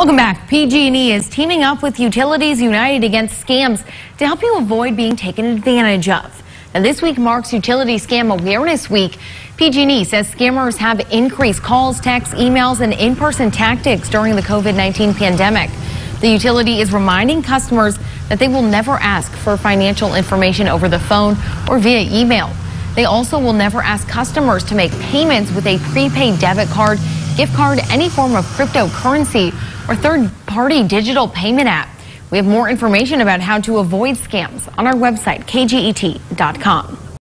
Welcome back. PG&E is teaming up with Utilities United against scams to help you avoid being taken advantage of. Now, this week marks Utility Scam Awareness Week. PG&E says scammers have increased calls, texts, emails, and in-person tactics during the COVID-19 pandemic. The utility is reminding customers that they will never ask for financial information over the phone or via email. They also will never ask customers to make payments with a prepaid debit card, gift card, any form of cryptocurrency, or third-party digital payment app. We have more information about how to avoid scams on our website, kget.com.